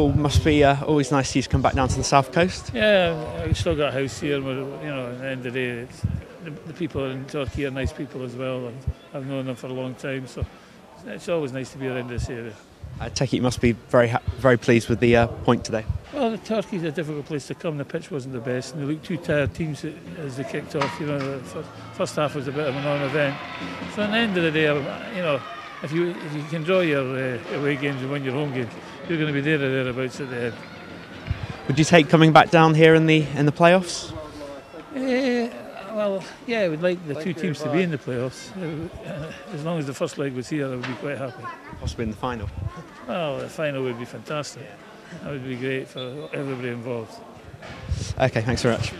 Liverpool. Must be uh, always nice to you to come back down to the south coast. Yeah, we've still got a house here. But, you know, at the end of the day, it's, the, the people in Torquay are nice people as well, and I've known them for a long time. So it's always nice to be around this area. I take it you must be very ha- very pleased with the uh, point today. Well, the Torquay's a difficult place to come. The pitch wasn't the best, and they looked two tired teams as they kicked off. You know, the first, first half was a bit of an non-event. So at the end of the day, you know, if you if you can draw your uh, away games and win your home games, you're going to be there or thereabouts at the end. Would you take coming back down here in the in the playoffs? Uh, well, yeah, I would like the two teams to be in the playoffs. Uh, as long as the first leg was here, I would be quite happy. Possibly in the final. Well, the final would be fantastic. That would be great for everybody involved. Okay, thanks very much.